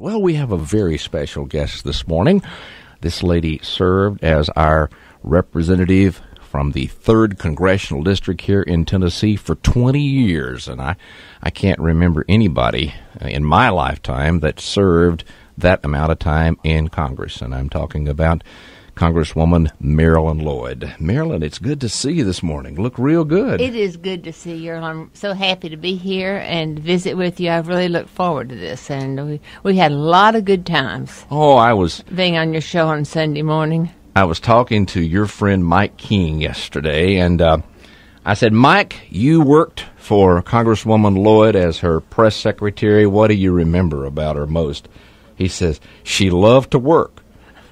Well, we have a very special guest this morning. This lady served as our representative from the 3rd Congressional District here in Tennessee for 20 years, and I, I can't remember anybody uh, in my lifetime that served that amount of time in Congress, and I'm talking about Congresswoman Marilyn Lloyd. Marilyn, it's good to see you this morning. Look real good. It is good to see you. I'm so happy to be here and visit with you. I've really looked forward to this, and we we had a lot of good times. Oh, I was being on your show on Sunday morning. I was talking to your friend Mike King yesterday, and uh, I said, Mike, you worked for Congresswoman Lloyd as her press secretary. What do you remember about her most? He says she loved to work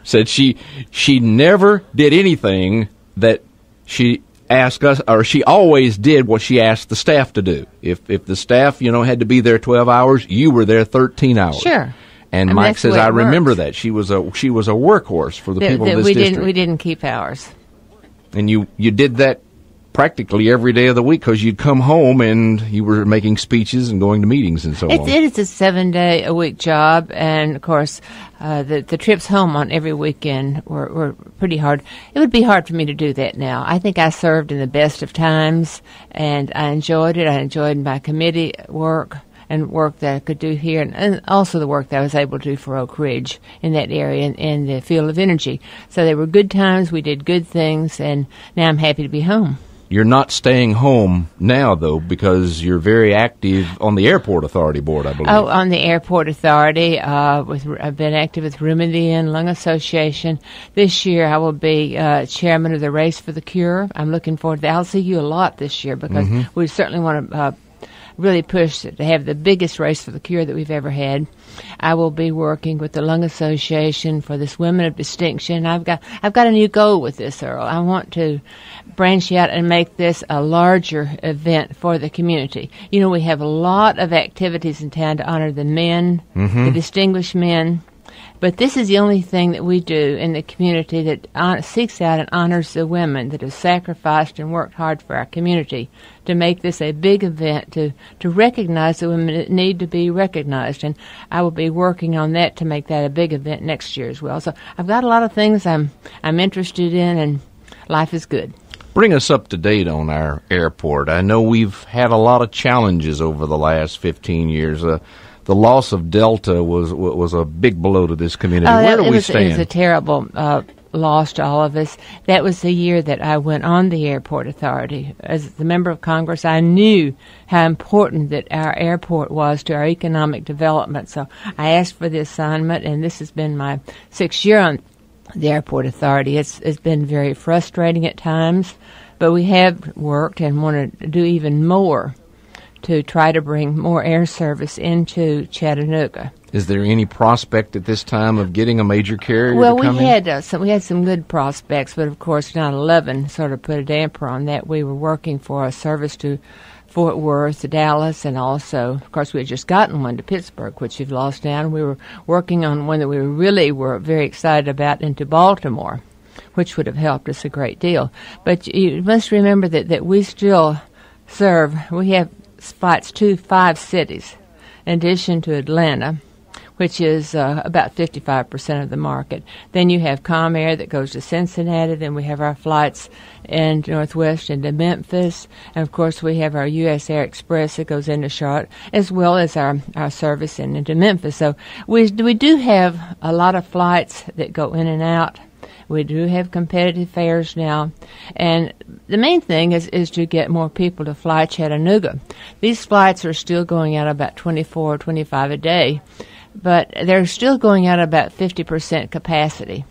said she she never did anything that she asked us or she always did what she asked the staff to do. If if the staff, you know, had to be there 12 hours, you were there 13 hours. Sure. And I mean, Mike says I remember works. that. She was a she was a workhorse for the, That- people that of this we district. didn't we didn't keep hours, and you you did that practically every day of the week because you'd come home and you were making speeches and going to meetings and so It's, on. it is a seven day a week job, and of course, uh, the the trips home on every weekend were, were pretty hard. It would be hard for me to do that now. I think I served in the best of times, and I enjoyed it. I enjoyed my committee work and work that I could do here, and, and also the work that I was able to do for Oak Ridge in that area in, in the field of energy. So they were good times. We did good things, and now I'm happy to be home. You're not staying home now though because you're very active on the airport authority board, I believe. Oh, on the Airport Authority. Uh, with I've been active with Room in the Inn Lung Association. This year, I will be uh, chairman of the Race for the Cure. I'm looking forward. to I'll see you a lot this year because we certainly want to. Really push to have the biggest race for the cure that we've ever had. I will be working with the Lung Association for this Women of Distinction. I've got I've got a new goal with this, Earl. I want to branch out and make this a larger event for the community. You know, we have a lot of activities in town to honor the men, the mm-hmm. distinguished men. But this is the only thing that we do in the community that hon- seeks out and honors the women that have sacrificed and worked hard for our community to make this a big event to, to recognize the women that need to be recognized. And I will be working on that to make that a big event next year as well. So I've got a lot of things I'm I'm interested in, and life is good. Bring us up to date on our airport. I know we've had a lot of challenges over the last 15 years. Uh, the loss of Delta was was a big blow to this community. Oh, Where do we was, It was a terrible uh, loss to all of us. That was the year that I went on the airport authority. As the member of Congress, I knew how important that our airport was to our economic development. So I asked for the assignment, and this has been my sixth year on the airport authority. It's it's been very frustrating at times, but we have worked and want to do even more to try to bring more air service into Chattanooga. Is there any prospect at this time of getting a major carrier Well, we in? had uh, some, we had some good prospects, but of course, 9/11 sort of put a damper on that. We were working for a service to Fort Worth, to Dallas, and also, of course, we had just gotten one to Pittsburgh, which we've lost now. We were working on one that we really were very excited about into Baltimore, which would have helped us a great deal. But you must remember that that we still serve. We have flights to five cities, in addition to Atlanta which is uh, about 55% of the market. Then you have Comair that goes to Cincinnati. Then we have our flights in Northwest into Memphis. And of course, we have our U.S. Air Express that goes into Charlotte, as well as our, our service in, into Memphis. So we, we do have a lot of flights that go in and out. We do have competitive fares now. And the main thing is, is to get more people to fly Chattanooga. These flights are still going out about 24 or 25 a day, but they're still going out about 50% capacity.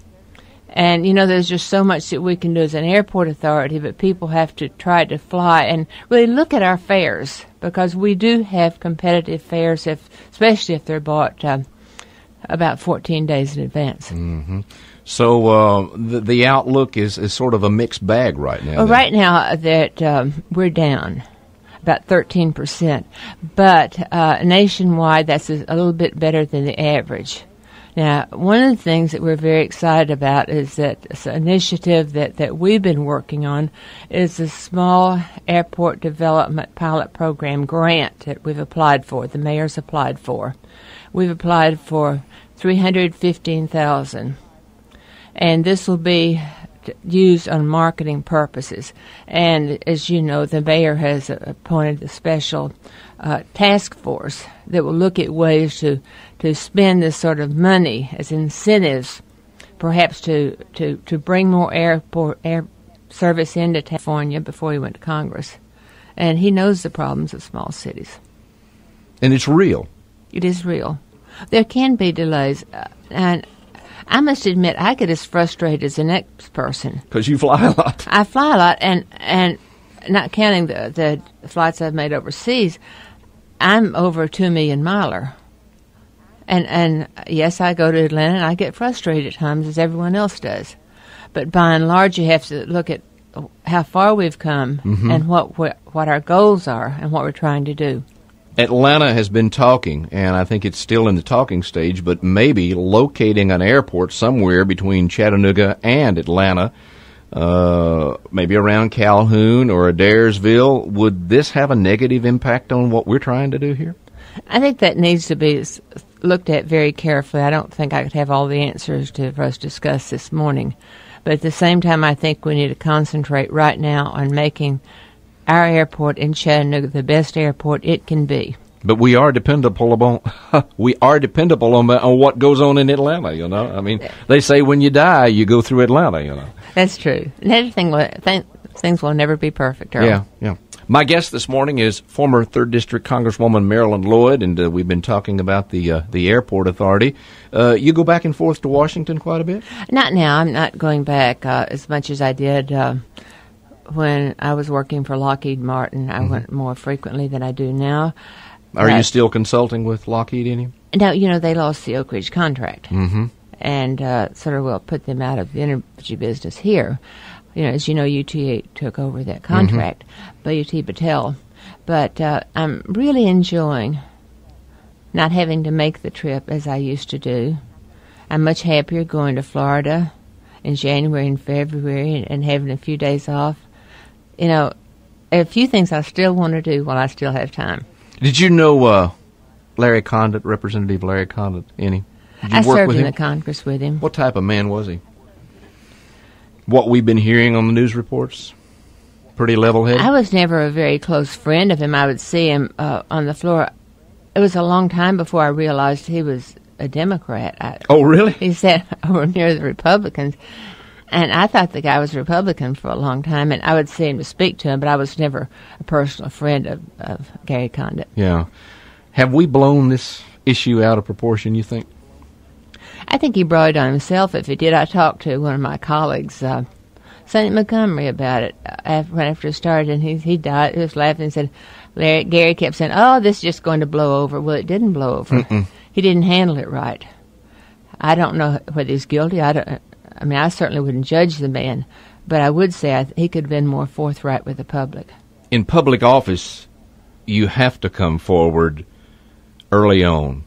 And you know, there's just so much that we can do as an airport authority, but people have to try to fly and really look at our fares because we do have competitive fares, if, especially if they're bought um, about 14 days in advance. So uh, the, the outlook is, is sort of a mixed bag right now. Well, right now that um, we're down about 13%, but uh, nationwide that's a, little bit better than the average. Now, one of the things that we're very excited about is that this initiative that, that we've been working on is the Small Airport Development Pilot Program grant that we've applied for, the mayor's applied for. We've applied for 315000 and this will be used on marketing purposes. And as you know, the mayor has appointed a special uh, task force that will look at ways to, to spend this sort of money as incentives, perhaps to, to, to bring more airport air service into California before he went to Congress. And he knows the problems of small cities. And it's real. It is real. There can be delays, uh, and I must admit I get as frustrated as the next person because you fly a lot. I fly a lot, and and not counting the the flights I've made overseas, I'm over a two million miler. And and yes, I go to Atlanta and I get frustrated at times as everyone else does. But by and large, you have to look at how far we've come mm-hmm. and what, what what our goals are and what we're trying to do. Atlanta has been talking, and I think it's still in the talking stage, but maybe locating an airport somewhere between Chattanooga and Atlanta, uh, maybe around Calhoun or Adairsville. Would this have a negative impact on what we're trying to do here? I think that needs to be looked at very carefully. I don't think I could have all the answers to for us discuss this morning. But at the same time, I think we need to concentrate right now on making our airport in Chattanooga the best airport it can be. But we are dependable on we are dependable on, on what goes on in Atlanta. You know, I mean, they say when you die, you go through Atlanta. You know, that's true. Another thing, th- things will never be perfect. Earl. Yeah, yeah. My guest this morning is former Third District Congresswoman Marilyn Lloyd, and uh, we've been talking about the uh, the airport authority. Uh, you go back and forth to Washington quite a bit. Not now. I'm not going back uh, as much as I did uh, when I was working for Lockheed Martin, I mm-hmm. went more frequently than I do now. Are you still consulting with Lockheed any? No, you know they lost the Oak Ridge contract, mm-hmm. and uh, sort of will put them out of the energy business here. You know, as you know, UTA took over that mm-hmm. contract, mm-hmm. by UT Battelle. But uh, I'm really enjoying not having to make the trip as I used to do. I'm much happier going to Florida in January and February and, and having a few days off you know, a few things I still want to do while I still have time. Did you know uh, Larry Condit, Representative Larry Condit, any? I served in him? the Congress with him. What type of man was he? What we've been hearing on the news reports? Pretty level headed? I was never a very close friend of him. I would see him uh, on the floor. It was a long time before I realized he was a Democrat. I, oh, really? He sat over near the Republicans. And I thought the guy was Republican for a long time, and I would see him to speak to him, but I was never a personal friend of, of Gary Condit. Yeah. Have we blown this issue out of proportion, you think? I think he brought it on himself. If he did, I talked to one of my colleagues, uh, Sonny Montgomery, about it uh, after, after it started, and he, he died. He was laughing and said, Larry, Gary kept saying, oh, this is just going to blow over. Well, it didn't blow over. Mm-mm. He didn't handle it right. I don't know whether he's guilty. I don't, I mean, I certainly wouldn't judge the man, but I would say I th- he could have been more forthright with the public. In public office, you have to come forward early on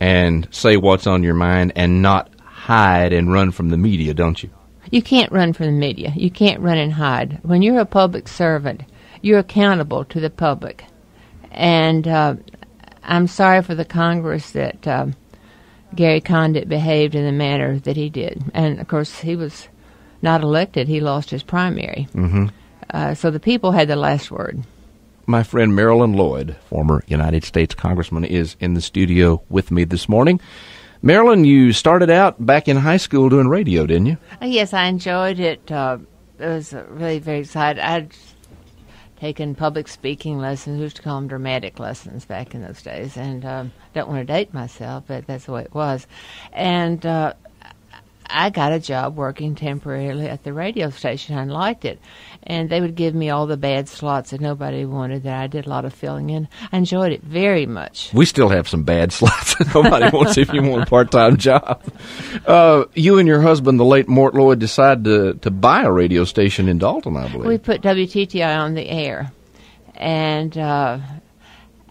and say what's on your mind and not hide and run from the media, don't you? You can't run from the media. You can't run and hide. When you're a public servant, you're accountable to the public. And uh, I'm sorry for the Congress that. Uh, Gary Condit behaved in the manner that he did. And of course, he was not elected, he lost his primary. Mm-hmm. Uh, so the people had the last word. My friend Marilyn Lloyd, former United States Congressman, is in the studio with me this morning. Marilyn, you started out back in high school doing radio, didn't you? Uh, yes, I enjoyed it. Uh, it was really very exciting. I taken public speaking lessons. We used to call them dramatic lessons back in those days. And um, don't want to date myself, but that's the way it was. And uh, I got a job working temporarily at the radio station. I liked it. And they would give me all the bad slots that nobody wanted that I did a lot of filling in. I enjoyed it very much. We still have some bad slots that nobody wants if you want a part time job. Uh, you and your husband, the late Mort Lloyd, decided to, to buy a radio station in Dalton, I believe. We put WTTI on the air. And uh,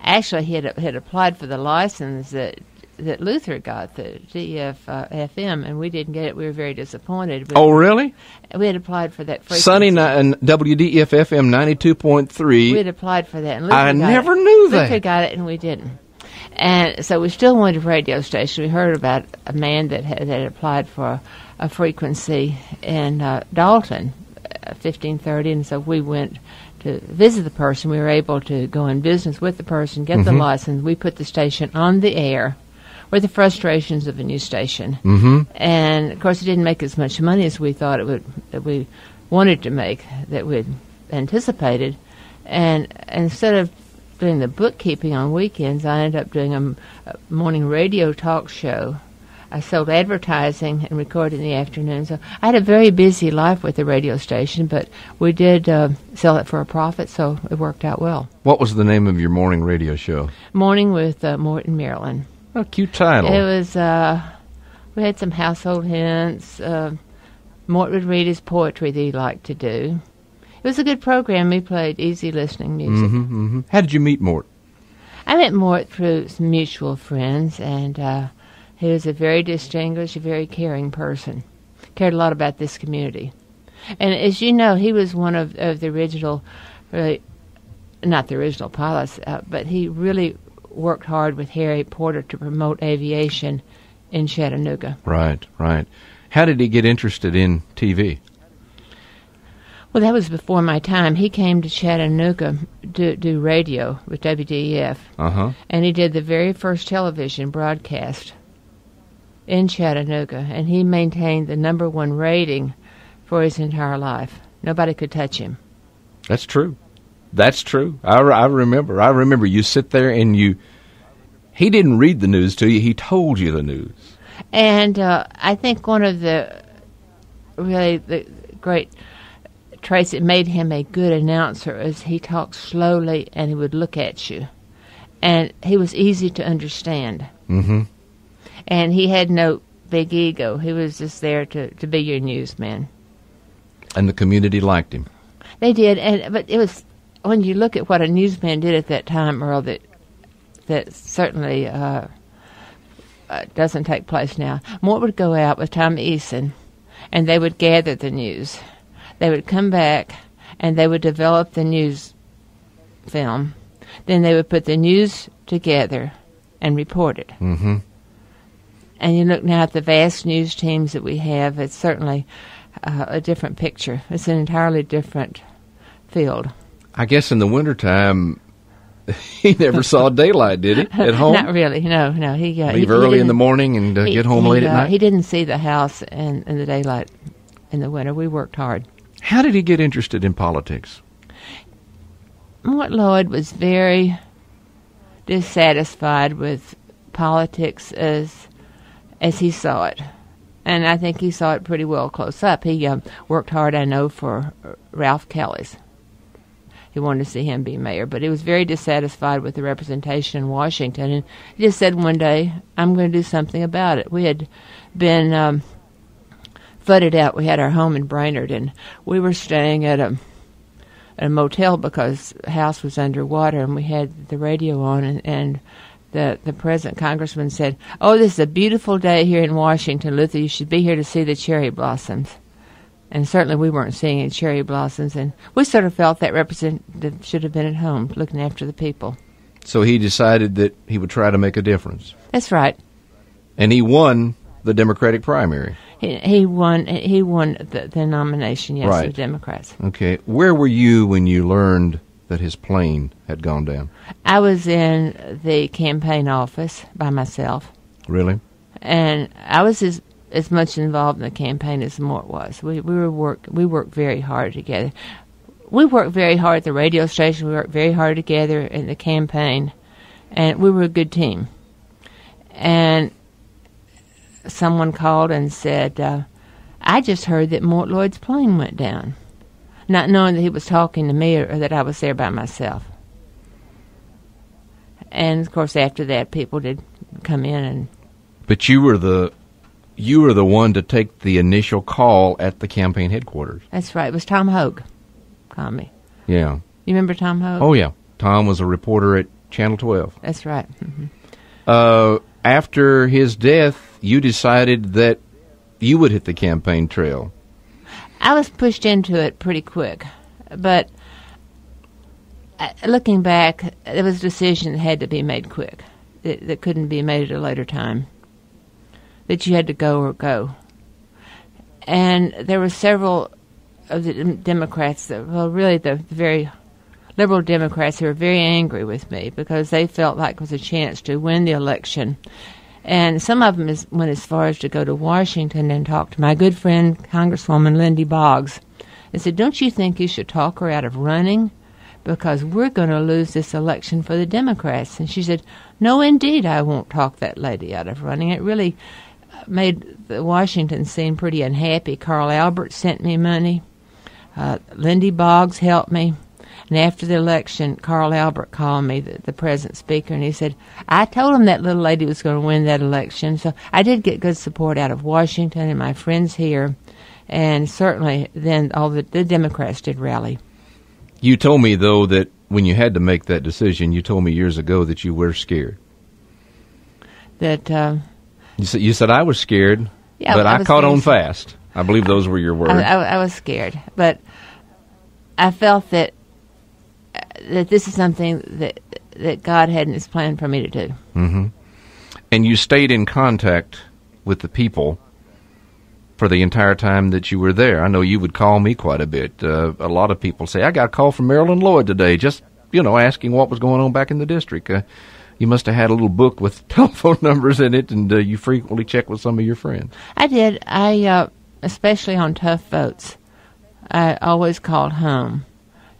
actually, he had, had applied for the license that that Luther got, the DF uh, FM, and we didn't get it. We were very disappointed. But Oh, really? we had applied for that. frequency. Sunny ni- and WDEF FM ninety two point We had applied for that. And Luther I never it. knew Luther that. Luther got it, and we didn't. And so we still wanted a radio station. We heard about a man that had, that applied for a frequency in uh, Dalton, uh, fifteen thirty, and so we went to visit the person. We were able to go in business with the person, get Mm-hmm. the license. We put the station on the air. With the frustrations of a new station, Mm-hmm. and of course, it didn't make as much money as we thought it would. That we wanted to make, that we'd anticipated, and instead of doing the bookkeeping on weekends, I ended up doing a, m- a morning radio talk show. I sold advertising and recorded in the afternoon. So I had a very busy life with the radio station, but we did uh, sell it for a profit, so it worked out well. What was the name of your morning radio show? Morning with uh, Mort and Marilyn. A cute title. It was, uh, we had some household hints. Uh, Mort would read his poetry that he liked to do. It was a good program. We played easy listening music. mm-hmm, mm-hmm. How did you meet Mort? I met Mort through some mutual friends, and uh, he was a very distinguished, very caring person. Cared a lot about this community. And as you know, he was one of, of the original, really, not the original pilots, uh, but he really worked hard with Harry Porter to promote aviation in Chattanooga. Right, right. How did he get interested in TV? Well, that was before my time. He came to Chattanooga to do radio with WDEF, Uh huh. and he did the very first television broadcast in Chattanooga, and he maintained the number one rating for his entire life. Nobody could touch him. That's true. That's true. I, I remember. I remember you sit there and you. He didn't read the news to you. He told you the news. And uh, I think one of the really the great traits that made him a good announcer is he talked slowly and he would look at you, and he was easy to understand. Mm-hmm. And he had no big ego. He was just there to, to be your newsman. And the community liked him. They did, and but it was when you look at what a newsman did at that time, Earl, that that certainly uh, uh, doesn't take place now. Mort would go out with Tom Eason, and they would gather the news. They would come back, and they would develop the news film. Then they would put the news together and report it. Mm-hmm. And you look now at the vast news teams that we have, it's certainly uh, a different picture. It's an entirely different field. I guess in the wintertime, he never saw daylight, did he? At home? Not really. No, no. He uh, Leave he, early he in the morning and uh, he- get home late at uh, night? He didn't see the house in, in the daylight in the winter. We worked hard. How did he get interested in politics? Mort Lloyd was very dissatisfied with politics as as he saw it, and I think he saw it pretty well close up. He um, worked hard, I know, for Ralph Kelly's. He wanted to see him be mayor, but he was very dissatisfied with the representation in Washington, and he just said one day, "I'm going to do something about it." We had been um, flooded out. We had our home in Brainerd, and we were staying at a at a motel because the house was underwater, and we had the radio on, and, and the the present congressman said, "Oh, this is a beautiful day here in Washington, Luther. You should be here to see the cherry blossoms." And certainly, we weren't seeing any cherry blossoms, and we sort of felt that representative should have been at home looking after the people. So he decided that he would try to make a difference. That's right. And he won the Democratic primary. He, he won. He won the, the nomination. Yes, Right. of the Democrats. Okay. Where were you when you learned that his plane had gone down? I was in the campaign office by myself. Really? and I was as as much involved in the campaign as Mort was. We we were work we worked very hard together. We worked very hard at the radio station. We worked very hard together in the campaign, and we were a good team. And someone called and said, uh, "I just heard that Mort Lloyd's plane went down," not knowing that he was talking to me or, or that I was there by myself. And of course, after that, people did come in and But you were the you were the one to take the initial call at the campaign headquarters. That's right. It was Tom Hogue. Called me. Yeah. You remember Tom Hogue? Oh yeah. Tom was a reporter at Channel 12. That's right. hmm Uh, after his death, you decided that you would hit the campaign trail. I was pushed into it pretty quick, but uh, looking back, it was a decision that had to be made quick. That, that couldn't be made at a later time. That you had to go or go. And there were several of the Democrats, that, well, really the, very liberal Democrats who were very angry with me because they felt like it was a chance to win the election. And some of them is, went as far as to go to Washington and talk to my good friend, Congresswoman Lindy Boggs, and said, Don't you think you should talk her out of running? because we're going to lose this election for the Democrats. And she said, No, indeed, I won't talk that lady out of running. It really made the Washington seem pretty unhappy. Carl Albert sent me money. Uh, Lindy Boggs helped me. And after the election, Carl Albert called me, the, the present speaker, and he said, I told him that little lady was going to win that election. So I did get good support out of Washington and my friends here. And certainly then all the, the Democrats did rally. You told me though that when you had to make that decision, you told me years ago that you were scared. That uh, you said you said I was scared, yeah, but I, I, caught very on fast. I believe those were your words. I, I, I was scared, but I felt that uh, that this is something that that God had in His plan for me to do. hmm And you stayed in contact with the people for the entire time that you were there. I know you would call me quite a bit. Uh, a lot of people say, I got a call from Marilyn Lloyd today, just, you know, asking what was going on back in the district. Uh, you must have had a little book with telephone numbers in it, and uh, you frequently check with some of your friends. I did. I uh, especially on tough votes. I always called home.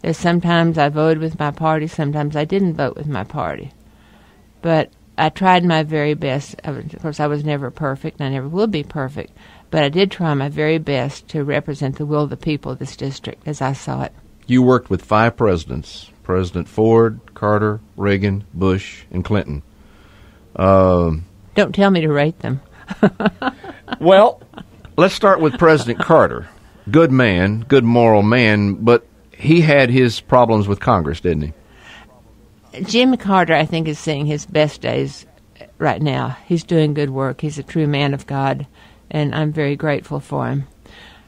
There's sometimes I voted with my party, sometimes I didn't vote with my party. But I tried my very best. Of course, I was never perfect, and I never will be perfect. But I did try my very best to represent the will of the people of this district as I saw it. You worked with five presidents President Ford, Carter, Reagan, Bush, and Clinton. Um, Don't tell me to rate them. well, let's start with President Carter. Good man, good moral man, but he had his problems with Congress, didn't he? Jimmy Carter, I think, is seeing his best days right now. He's doing good work. He's a true man of God, and I'm very grateful for him.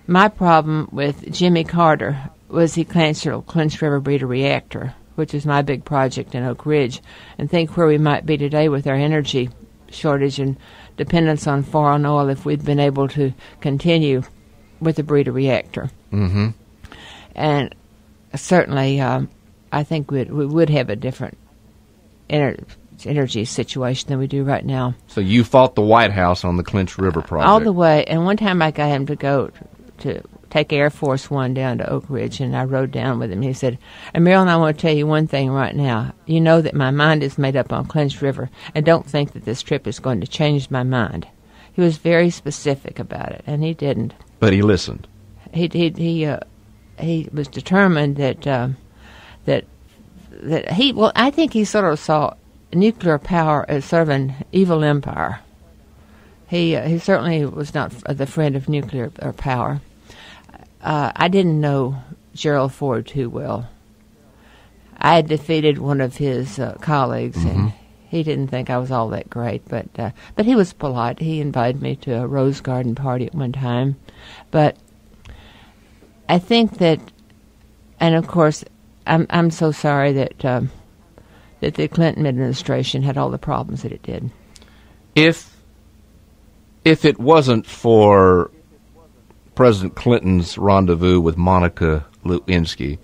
My problem with Jimmy Carter was the Clinch River Breeder Reactor, which is my big project in Oak Ridge, and think where we might be today with our energy shortage and dependence on foreign oil if we'd been able to continue with the breeder reactor. Mm-hmm. And certainly, um, I think we'd, we would have a different ener- energy situation than we do right now. So you fought the White House on the Clinch River project. All the way. And one time I got him to go to take Air Force One down to Oak Ridge, and I rode down with him. He said, and Marilyn, I want to tell you one thing right now. You know that my mind is made up on Clinch River, and don't think that this trip is going to change my mind. He was very specific about it, and he didn't. But he listened. He he he uh, he was determined that uh, that that he well I think he sort of saw nuclear power as sort of an evil empire. He uh, he certainly was not the friend of nuclear uh, power. Uh, I didn't know Gerald Ford too well. I had defeated one of his uh, colleagues, and he didn't think I was all that great. But uh, but he was polite. He invited me to a rose garden party at one time. But I think that, and of course, I'm I'm so sorry that um, that the Clinton administration had all the problems that it did. If if it wasn't for President Clinton's rendezvous with Monica Lewinsky,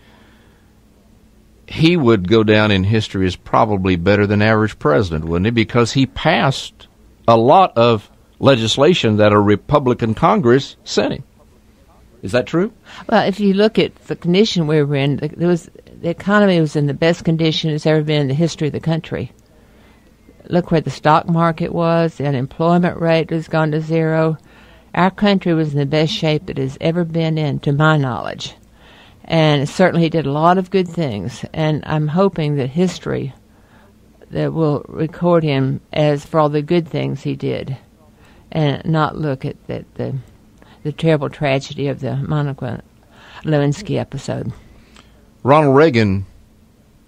he would go down in history as probably better than average president, wouldn't he? Because he passed a lot of legislation that a Republican Congress sent him. Is that true? Well, if you look at the condition we were in, the- there was the economy was in the best condition it's ever been in the history of the country. Look where the stock market was, the unemployment rate has gone to zero. Our country was in the best shape it has ever been in, to my knowledge. And certainly he did a lot of good things. And I'm hoping that history that will record him as for all the good things he did, and not look at the the, the terrible tragedy of the Monica Lewinsky episode. Ronald Reagan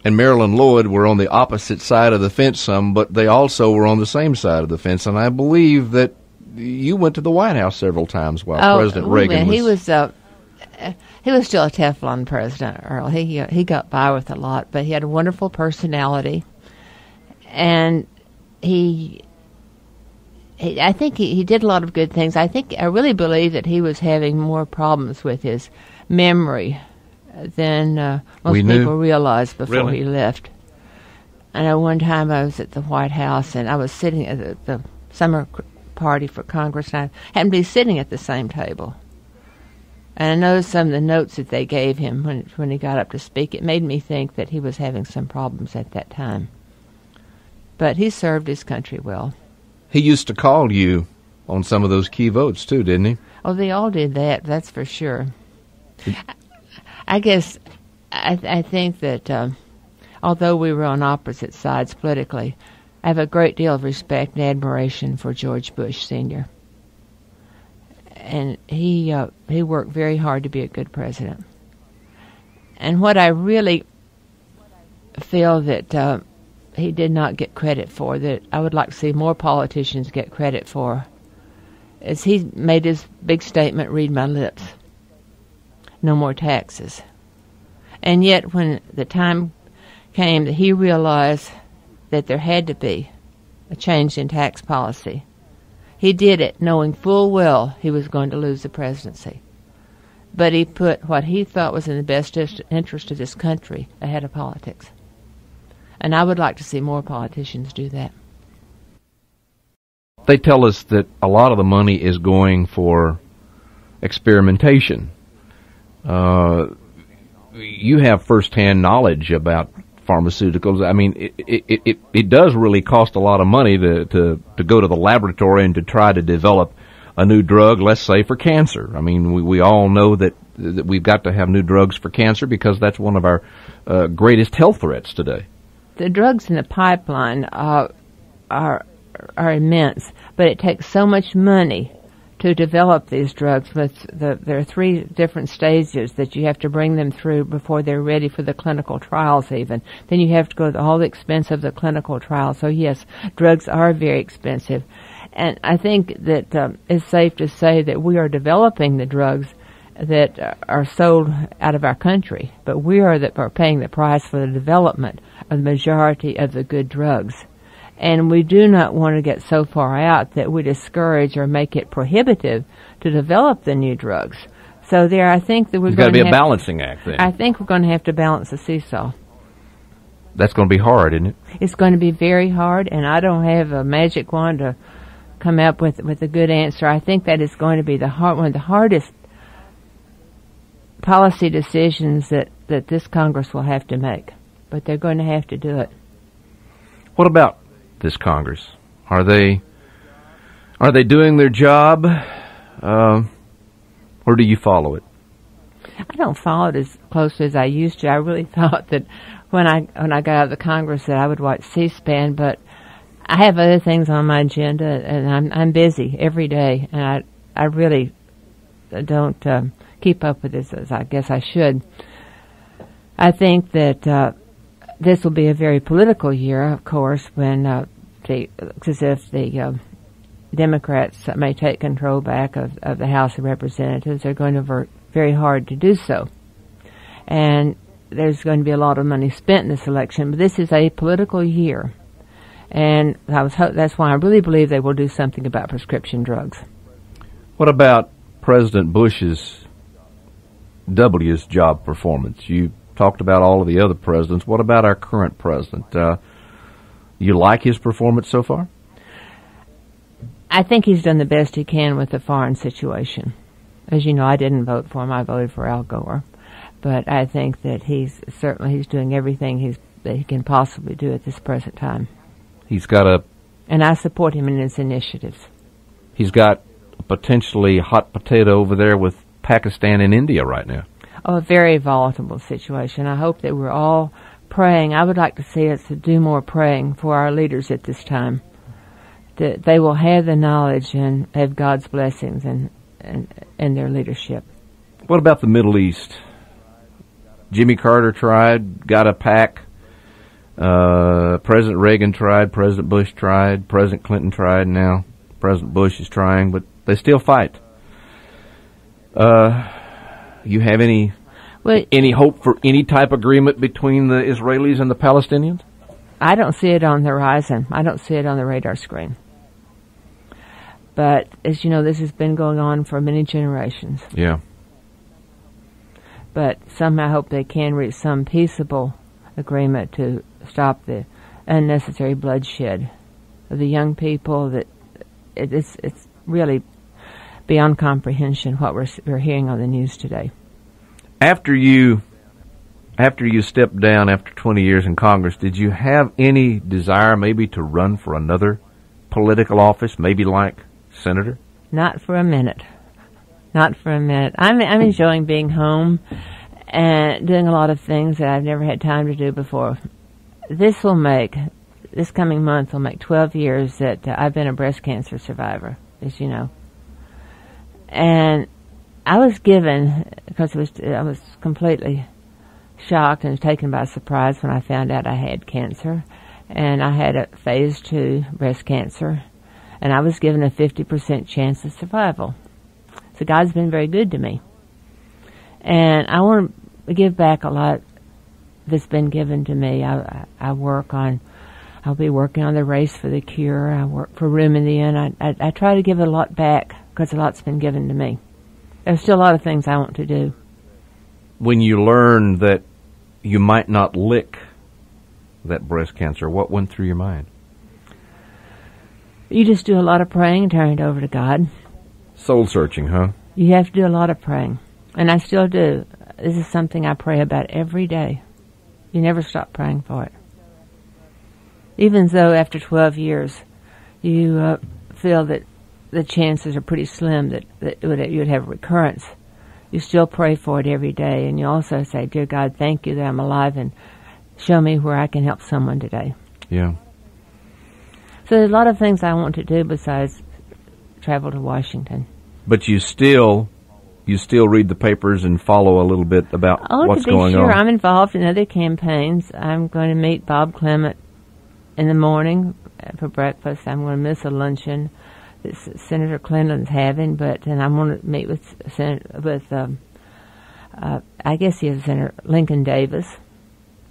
and Marilyn Lloyd were on the opposite side of the fence some, but they also were on the same side of the fence. And I believe that you went to the White House several times while oh, President Reagan was. He was uh, he was still a Teflon president, Earl. He he got by with a lot, but he had a wonderful personality, and he. he I think he, he did a lot of good things. I think I really believe that he was having more problems with his memory than uh, most we people realized before really? he left. I know one time I was at the White House and I was sitting at the, the summer party for Congress, and I happened to be sitting at the same table. And I noticed some of the notes that they gave him when when he got up to speak. It made me think that he was having some problems at that time. But he served his country well. He used to call you on some of those key votes too, didn't he? Oh, they all did that. That's for sure. I guess I, I think that um, although we were on opposite sides politically, I have a great deal of respect and admiration for George Bush Sr. And he uh, he worked very hard to be a good president. And what I really feel that uh, he did not get credit for, that I would like to see more politicians get credit for, is he made his big statement, read my lips no more taxes. And yet, when the time came that he realized that there had to be a change in tax policy, he did it knowing full well he was going to lose the presidency. But he put what he thought was in the best interest of this country ahead of politics. And I would like to see more politicians do that. They tell us that a lot of the money is going for experimentation uh, you have firsthand knowledge about pharmaceuticals. I mean, it, it, it, it does really cost a lot of money to, to, to go to the laboratory and to try to develop a new drug, let's say for cancer. I mean, we, we all know that, that we've got to have new drugs for cancer because that's one of our uh, greatest health threats today. The drugs in the pipeline uh, are are immense, but it takes so much money to develop these drugs with the, there are three different stages that you have to bring them through before they're ready for the clinical trials even. Then you have to go to all the expense of the clinical trial. So yes, drugs are very expensive. And I think that um, it's safe to say that we are developing the drugs that are sold out of our country, but we are that are paying the price for the development of the majority of the good drugs and we do not want to get so far out that we discourage or make it prohibitive to develop the new drugs. So there, I think that we're going to be a balancing act. Then I think we're going to have to balance the seesaw. That's going to be hard, isn't it? It's going to be very hard, and I don't have a magic wand to come up with with a good answer. I think that is going to be the hard one of the hardest policy decisions that that this Congress will have to make, but they're going to have to do it. What about this Congress? Are they are they doing their job, uh, or do you follow it? I don't follow it as closely as I used to. I really thought that when I when I got out of the Congress that I would watch C-SPAN, but I have other things on my agenda, and I'm I'm busy every day, and I I really don't uh, keep up with this as I guess I should. I think that uh, this will be a very political year, of course, when uh, the as if the uh, Democrats may take control back of, of the House of Representatives. They're going to work very hard to do so, and there's going to be a lot of money spent in this election. But this is a political year, and I was ho- that's why I really believe they will do something about prescription drugs. What about President Bush's W's job performance? You talked about all of the other presidents. What about our current president? Uh, you like his performance so far? I think he's done the best he can with the foreign situation. As you know, I didn't vote for him. I voted for Al Gore. But I think that he's certainly he's doing everything he's that he can possibly do at this present time. He's got a and I support him in his initiatives. He's got a potentially hot potato over there with Pakistan and India right now a very volatile situation. I hope that we're all praying. I would like to see us do more praying for our leaders at this time. That they will have the knowledge and have God's blessings and in, in their leadership. What about the Middle East? Jimmy Carter tried, got a PAC Uh, President Reagan tried, President Bush tried, President Clinton tried, now President Bush is trying, but they still fight. Uh, you have any Well, any hope for any type of agreement between the Israelis and the Palestinians? I don't see it on the horizon. I don't see it on the radar screen. But as you know, this has been going on for many generations. Yeah. But somehow I hope they can reach some peaceable agreement to stop the unnecessary bloodshed of the young people. That it's it's really beyond comprehension what we're we're hearing on the news today. After you after you stepped down after 20 years in Congress, did you have any desire maybe to run for another political office, maybe like senator? Not for a minute. Not for a minute. I'm I'm enjoying being home and doing a lot of things that I've never had time to do before. This will make this coming month will make 12 years that uh, I've been a breast cancer survivor, as you know. And I was given because was I was completely shocked and taken by surprise when I found out I had cancer, and I had a phase two breast cancer, and I was given a 50% chance of survival. So God's been very good to me. And I want to give back a lot that's been given to me. I, I work on, I'll be working on the race for the cure. I work for Room in the Inn. I, I, I try to give a lot back because a lot's been given to me. There's still a lot of things I want to do. When you learned that you might not lick that breast cancer, what went through your mind? You just do a lot of praying and turn it over to God. Soul searching, huh? You have to do a lot of praying. And I still do. This is something I pray about every day. You never stop praying for it. Even though after 12 years you uh, feel that the chances are pretty slim that, that it would, you would have recurrence, you still pray for it every day. And you also say, Dear God, thank you that I'm alive and show me where I can help someone today. Yeah. So there's a lot of things I want to do besides travel to Washington. But you still you still read the papers and follow a little bit about Oh, what's to be going sure, on. I'm involved in other campaigns. I'm going to meet Bob Clement in the morning for breakfast. I'm going to miss a luncheon Senator Clinton's having, but and I'm going to meet with Senator with um, uh, I guess he is Senator Lincoln Davis,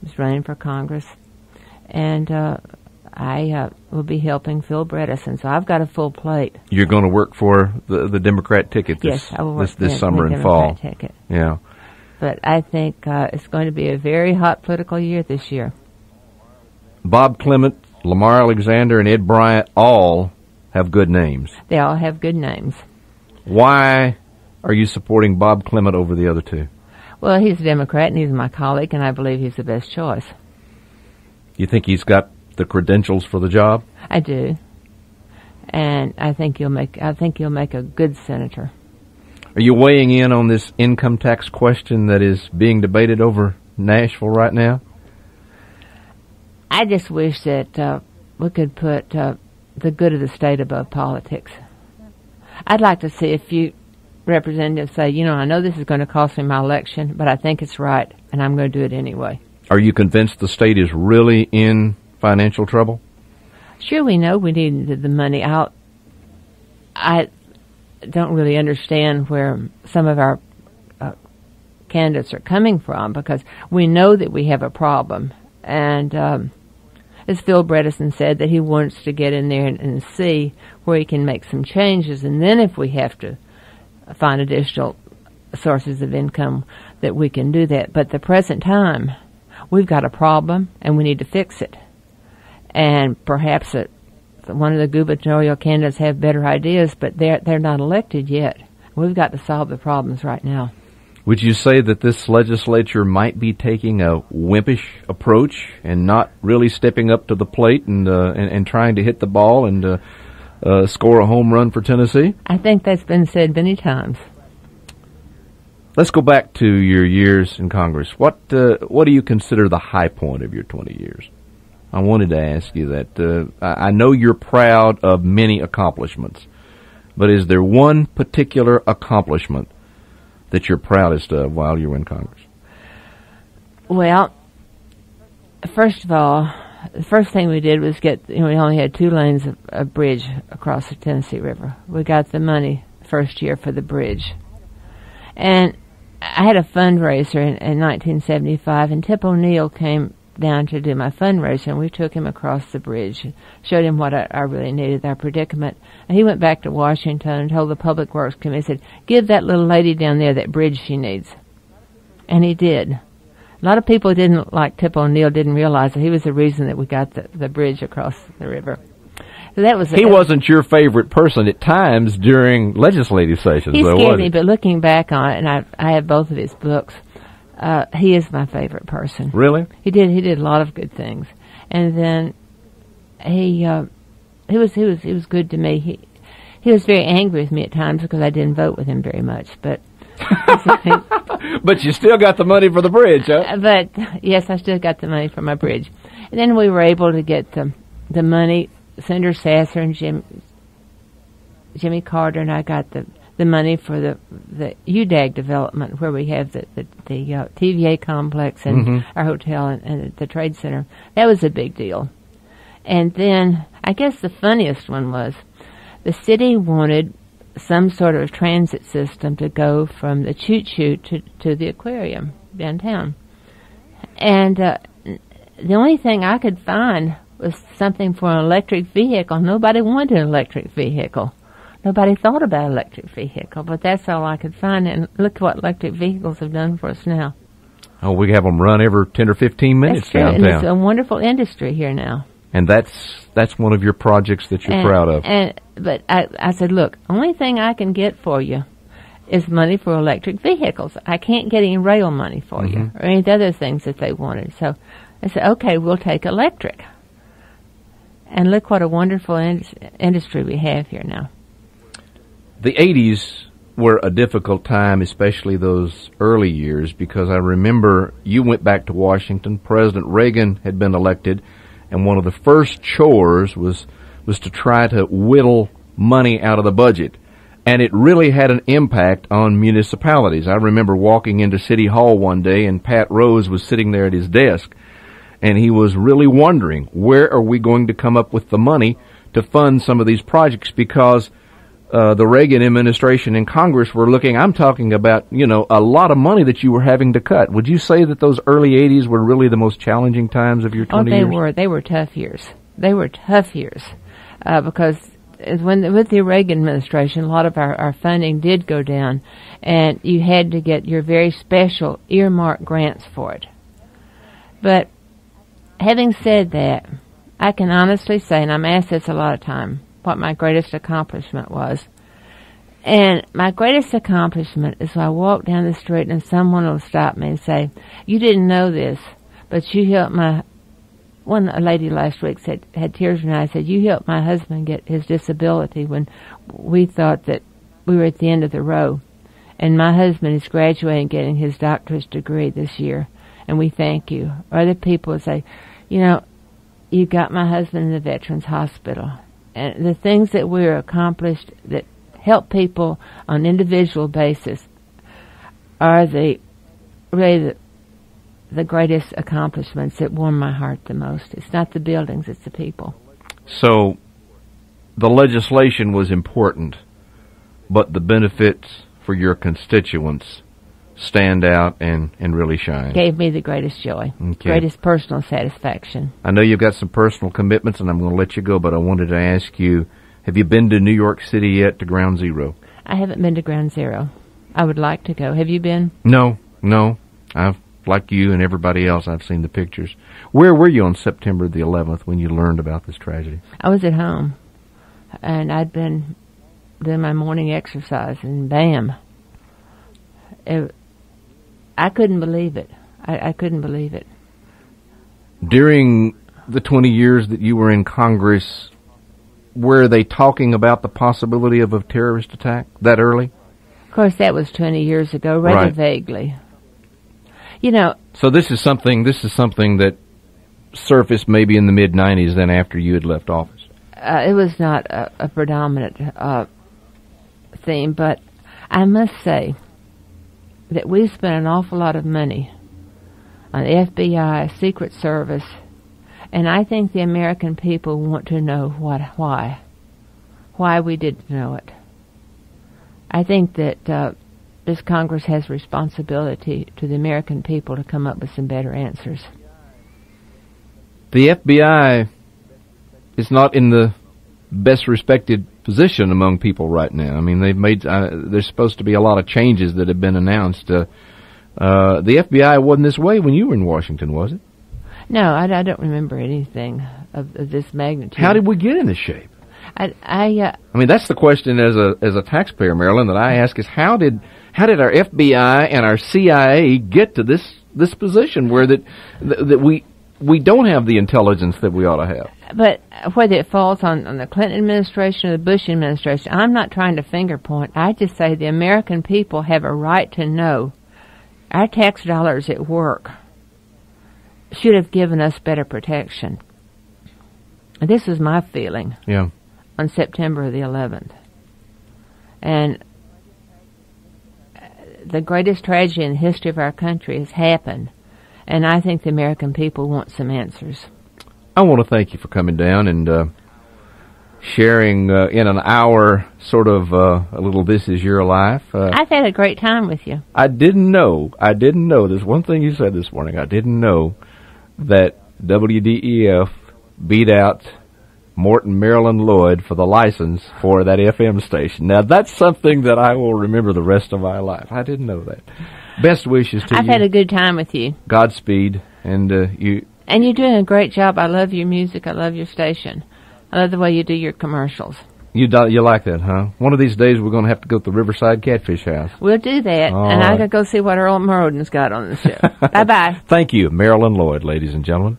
who's running for Congress, and uh, I uh, will be helping Phil Bredesen. So I've got a full plate. You're going to work for the the Democrat ticket this yes, I will work this, this summer and fall. Ticket. Yeah. But I think uh, it's going to be a very hot political year this year. Bob Clement, Lamar Alexander, and Ed Bryant all have good names. They all have good names. Why are you supporting Bob Clement over the other two? Well, he's a Democrat and he's my colleague, and I believe he's the best choice. You think he's got the credentials for the job? I do, and I think you'll make. I think you'll make a good senator. Are you weighing in on this income tax question that is being debated over Nashville right now? I just wish that uh, we could put uh, the good of the state above politics. I'd like to see a few representatives say, you know, I know this is going to cost me my election, but I think it's right, and I'm going to do it anyway. Are you convinced the state is really in financial trouble? Sure, we know we needed the money out. I don't really understand where some of our uh, candidates are coming from because we know that we have a problem. And um, as Phil Bredesen said, that he wants to get in there and, and see where he can make some changes. And then if we have to find additional sources of income, that we can do that. But the present time, we've got a problem and we need to fix it and perhaps it, one of the gubernatorial candidates have better ideas, but they're they're not elected yet. We've got to solve the problems right now. Would you say that this legislature might be taking a wimpish approach and not really stepping up to the plate and uh, and, and trying to hit the ball and uh, uh, score a home run for Tennessee? I think that's been said many times. Let's go back to your years in Congress. What uh, what do you consider the high point of your 20 years? I wanted to ask you that. Uh, I know you're proud of many accomplishments, but is there one particular accomplishment that you're proudest of while you were in Congress? Well, first of all, the first thing we did was get, you know, we only had two lanes of a bridge across the Tennessee River. We got the money first year for the bridge. And I had a fundraiser in, in 1975, and Tip O'Neill came down to do my fundraiser, and we took him across the bridge, showed him what I, I really needed, our predicament. And he went back to Washington and told the Public Works Committee, said, give that little lady down there that bridge she needs. And he did. A lot of people didn't like Tip O'Neill, didn't realize that he was the reason that we got the, the bridge across the river. So that was he wasn't your favorite person at times during legislative sessions. He though, scared me, but looking back on it, and I I have both of his books. Uh, he is my favorite person. Really? He did he did a lot of good things, and then he uh, he was he was he was good to me. He he was very angry with me at times because I didn't vote with him very much, but. But you still got the money for the bridge, huh? but yes, I still got the money for my bridge, and then we were able to get the the money. Senator Sasser and Jim, Jimmy Carter and I got the the money for the the UDAG development where we have the the, the uh, TVA complex and Mhm. our hotel and, and the trade center. That was a big deal. And then I guess the funniest one was the city wanted some sort of transit system to go from the choo choo to to the aquarium downtown. And uh, the only thing I could find was something for an electric vehicle. Nobody wanted an electric vehicle. Nobody thought about electric vehicle, but that's all I could find. And look what electric vehicles have done for us now. Oh, we have them run every ten or fifteen minutes that's true, and downtown, it's a wonderful industry here now. and that's that's one of your projects that you're and, proud of. And but I, I said, look, only thing I can get for you is money for electric vehicles. I can't get any rail money for you Mhm. or any of the other things that they wanted. So I said, okay, we'll take electric. And look what a wonderful in- industry we have here now. The 80s were a difficult time, especially those early years, because I remember you went back to Washington. President Reagan had been elected, and one of the first chores was was to try to whittle money out of the budget. And it really had an impact on municipalities. I remember walking into City Hall one day, and Pat Rose was sitting there at his desk, and he was really wondering where are we going to come up with the money to fund some of these projects because uh, the Reagan administration and Congress were looking. I'm talking about you know a lot of money that you were having to cut. Would you say that those early '80s were really the most challenging times of your Oh, they years? were they were tough years. They were tough years uh, because when with the Reagan administration, a lot of our, our funding did go down, and you had to get your very special earmark grants for it. But having said that, I can honestly say, and I'm asked this a lot of time, what my greatest accomplishment was. And my greatest accomplishment is when I walk down the street and someone will stop me and say, "You didn't know this, but you helped my." One a lady last week said had tears in her eyes. Said, "You helped my husband get his disability when we thought that we were at the end of the row." And my husband is graduating, getting his doctor's degree this year, and we thank you. Other people say, "You know, you got my husband in the Veterans Hospital." And the things that we're accomplished that help people on individual basis are the really the, the greatest accomplishments that warm my heart the most. It's not the buildings, it's the people. So the legislation was important, but the benefits for your constituents stand out and, and really shine. Gave me the greatest joy, Okay. greatest personal satisfaction. I know you've got some personal commitments, and I'm going to let you go, but I wanted to ask you have you been to New York City yet to Ground Zero? I haven't been to Ground Zero. I would like to go. Have you been? No, no. I've, like you and everybody else, I've seen the pictures. Where were you on September the 11th when you learned about this tragedy? I was at home, and I'd been doing my morning exercise, and bam! It, I couldn't believe it. I, I couldn't believe it. During the 20 years that you were in Congress, were they talking about the possibility of a terrorist attack that early? Of course, that was 20 years ago, rather Right. vaguely. You know, So this is something. This is something that surfaced maybe in the mid '90s, then after you had left office. uh, it was not a, a predominant uh, theme, but I must say that we spent an awful lot of money on the FBI, Secret Service, and I think the American people want to know what, why, why we didn't know it. I think that uh, this Congress has responsibility to the American people to come up with some better answers. The FBI is not in the best respected position among people right now. I mean, they've made uh, there's supposed to be a lot of changes that have been announced. Uh, uh, the FBI wasn't this way when you were in Washington, was it? No, I, I don't remember anything of, of, this magnitude. How did we get in this shape? I, I, uh, I mean, that's the question as a as a taxpayer, Marilyn, that I ask is how did how did our FBI and our CIA get to this this position where that that we we don't have the intelligence that we ought to have. But whether it falls on, on the Clinton administration or the Bush administration, I'm not trying to finger point. I just say the American people have a right to know our tax dollars at work should have given us better protection. This is my feeling. Yeah. On September the 11th. And the greatest tragedy in the history of our country has happened and I think the American people want some answers. I want to thank you for coming down and uh, sharing uh, in an hour, sort of uh, a little "This Is Your Life." Uh, I've had a great time with you. I didn't know. I didn't know. There's one thing you said this morning. I didn't know that WDEF beat out Mort and Marilyn Lloyd for the license for that FM station. Now that's something that I will remember the rest of my life. I didn't know that. Best wishes to I've you. I've had a good time with you. Godspeed, and uh, you. And you're doing a great job. I love your music. I love your station. I love the way you do your commercials. You do, you like that, huh? One of these days we're going to have to go to the Riverside Catfish House. We'll do that, All and right. I gotta go see what Earl Moroden's got on the show. bye bye. Thank you, Marilyn Lloyd, ladies and gentlemen.